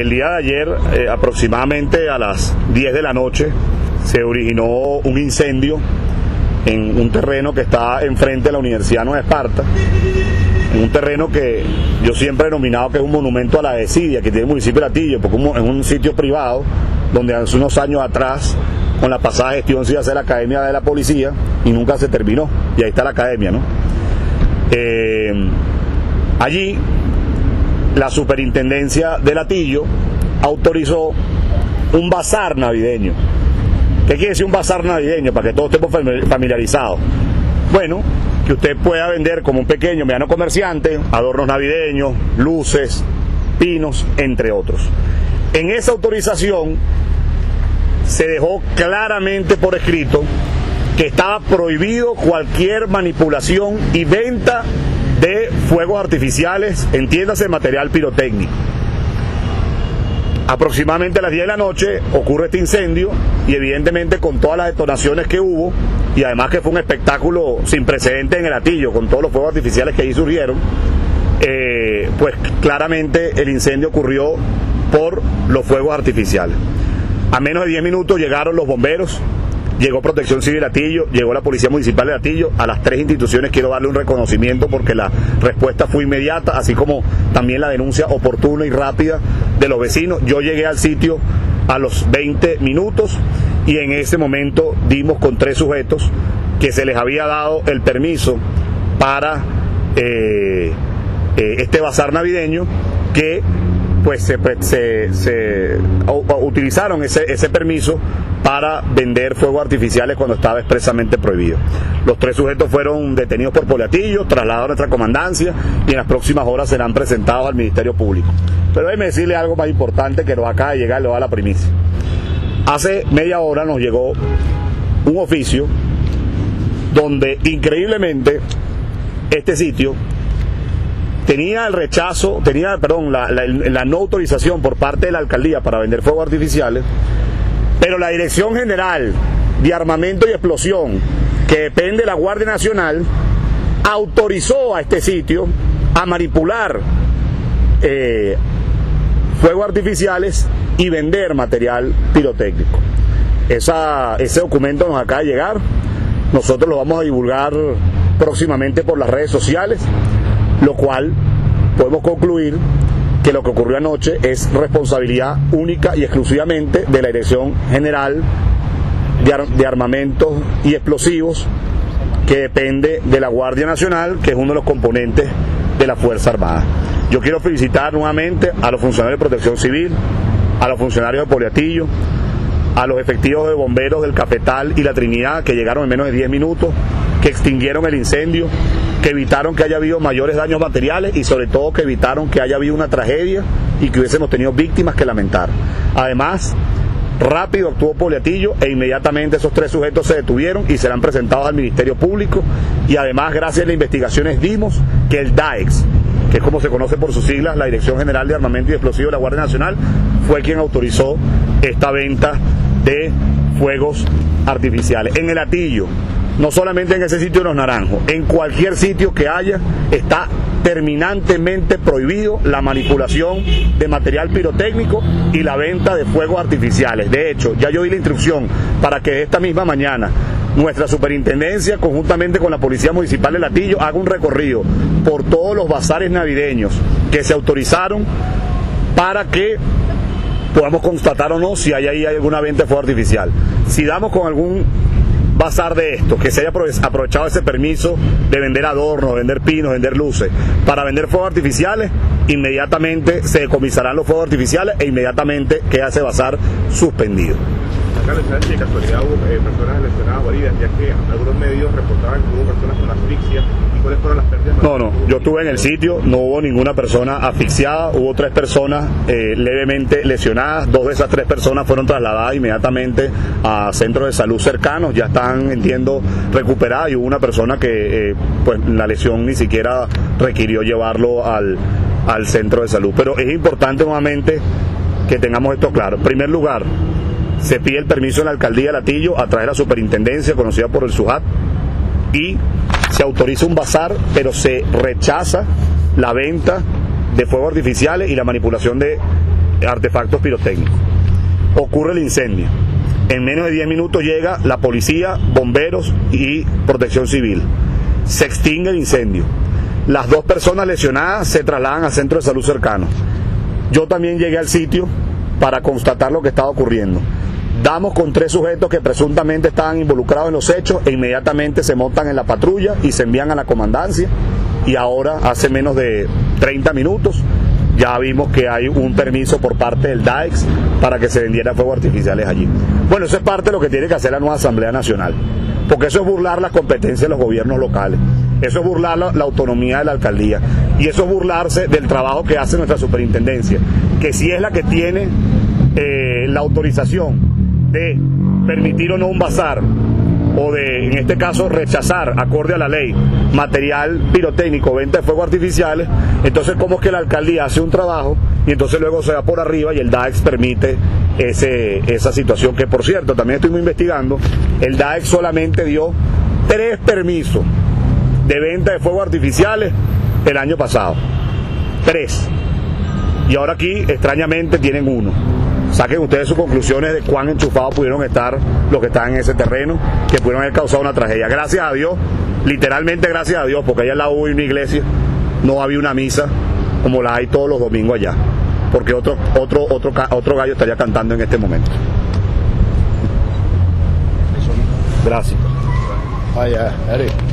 el día de ayer, eh, aproximadamente a las 10 de la noche, se originó un incendio en un terreno que está enfrente de la Universidad Nueva Esparta, un terreno que yo siempre he denominado que es un monumento a la desidia que tiene el municipio de Latillo, porque es un sitio privado donde hace unos años atrás, con la pasada gestión, se iba a hacer la academia de la policía y nunca se terminó, y ahí está la academia, ¿no? Eh, allí, la superintendencia de Latillo autorizó un bazar navideño ¿Qué quiere decir un bazar navideño? Para que todos estemos familiarizados. Bueno, que usted pueda vender como un pequeño, mediano comerciante, adornos navideños, luces, pinos, entre otros. En esa autorización se dejó claramente por escrito que estaba prohibido cualquier manipulación y venta de fuegos artificiales, entiéndase material pirotécnico. Aproximadamente a las 10 de la noche ocurre este incendio y evidentemente con todas las detonaciones que hubo y además que fue un espectáculo sin precedentes en el atillo con todos los fuegos artificiales que ahí surgieron, eh, pues claramente el incendio ocurrió por los fuegos artificiales. A menos de 10 minutos llegaron los bomberos, llegó Protección Civil Atillo, llegó la Policía Municipal de Atillo. A las tres instituciones quiero darle un reconocimiento porque la respuesta fue inmediata, así como también la denuncia oportuna y rápida de los vecinos. Yo llegué al sitio a los 20 minutos y en ese momento dimos con tres sujetos que se les había dado el permiso para eh, eh, este bazar navideño que pues se, se, utilizaron ese, ese permiso para vender fuegos artificiales cuando estaba expresamente prohibido. Los tres sujetos fueron detenidos por Poliatillo, trasladados a nuestra comandancia y en las próximas horas serán presentados al Ministerio Público. Pero déjeme decirle algo más importante que nos acaba de llegar, le va a la primicia. Hace media hora nos llegó un oficio donde increíblemente este sitio tenía el rechazo, tenía, perdón, la, la, no autorización por parte de la alcaldía para vender fuegos artificiales, pero la Dirección General de Armamento y Explosión, que depende de la Guardia Nacional, autorizó a este sitio a manipular eh, fuegos artificiales y vender material pirotécnico. Esa, ese documento nos acaba de llegar, nosotros lo vamos a divulgar próximamente por las redes sociales lo cual podemos concluir que lo que ocurrió anoche es responsabilidad única y exclusivamente de la Dirección General de, Armamentos y Explosivos, que depende de la Guardia Nacional, que es uno de los componentes de la Fuerza Armada. Yo quiero felicitar nuevamente a los funcionarios de Protección Civil, a los funcionarios de Poliatillo, a los efectivos de bomberos del Cafetal y la Trinidad, que llegaron en menos de 10 minutos, que extinguieron el incendio, que evitaron que haya habido mayores daños materiales y sobre todo que evitaron que haya habido una tragedia y que hubiésemos tenido víctimas que lamentar. Además, rápido actuó Poliatillo e inmediatamente esos tres sujetos se detuvieron y serán presentados al Ministerio Público y además gracias a las investigaciones dimos que el DAEX, que es como se conoce por sus siglas, la Dirección General de Armamento y Explosivos de la Guardia Nacional, fue quien autorizó esta venta de fuegos artificiales. En el Atillo, no solamente en ese sitio de los naranjos, en cualquier sitio que haya, está terminantemente prohibido la manipulación de material pirotécnico y la venta de fuegos artificiales. De hecho, ya yo di la instrucción para que esta misma mañana nuestra superintendencia, conjuntamente con la Policía Municipal de Latillo, haga un recorrido por todos los bazares navideños que se autorizaron para que podamos constatar o no si hay ahí alguna venta de fuego artificial. Si damos con algún bazar de esto, que se haya aprovechado ese permiso de vender adornos, vender pinos, vender luces, para vender fuegos artificiales, inmediatamente se decomisarán los fuegos artificiales e inmediatamente queda ese bazar suspendido. De casualidad hubo eh, personas lesionadas o heridas, ya que algunos medios reportaban que hubo personas con asfixia no, no, yo estuve en el sitio, no hubo ninguna persona asfixiada, hubo tres personas eh, levemente lesionadas, dos de esas tres personas fueron trasladadas inmediatamente a centros de salud cercanos, ya están, entiendo, recuperadas y hubo una persona que eh, pues la lesión ni siquiera requirió llevarlo al, al centro de salud. Pero es importante nuevamente que tengamos esto claro. En primer lugar, se pide el permiso en la alcaldía de Latillo a través de la superintendencia conocida por el SUJAT y se autoriza un bazar, pero se rechaza la venta de fuegos artificiales y la manipulación de artefactos pirotécnicos. Ocurre el incendio. En menos de 10 minutos llega la policía, bomberos y protección civil. Se extingue el incendio. Las dos personas lesionadas se trasladan al centro de salud cercano. Yo también llegué al sitio para constatar lo que estaba ocurriendo. Damos con tres sujetos que presuntamente estaban involucrados en los hechos e inmediatamente se montan en la patrulla y se envían a la comandancia. Y ahora, hace menos de 30 minutos, ya vimos que hay un permiso por parte del DAEX para que se vendiera fuegos artificiales allí. Bueno, eso es parte de lo que tiene que hacer la nueva Asamblea Nacional, porque eso es burlar las competencias de los gobiernos locales, eso es burlar la, autonomía de la alcaldía y eso es burlarse del trabajo que hace nuestra superintendencia, que si es la que tiene eh, la autorización de permitir o no un bazar o de, en este caso, rechazar, acorde a la ley, material pirotécnico, venta de fuegos artificiales, entonces, ¿cómo es que la alcaldía hace un trabajo y entonces luego se va por arriba y el DAEX permite ese, esa situación? Que, por cierto, también estuvimos investigando, el DAEX solamente dio tres permisos de venta de fuegos artificiales el año pasado. Tres. Y ahora aquí, extrañamente, tienen uno saquen ustedes sus conclusiones de cuán enchufados pudieron estar los que están en ese terreno, que pudieron haber causado una tragedia. Gracias a Dios, literalmente gracias a Dios, porque allá en la hubo una iglesia, no había una misa como la hay todos los domingos allá, porque otro, otro, otro, otro gallo estaría cantando en este momento. Gracias. Vaya, Eric.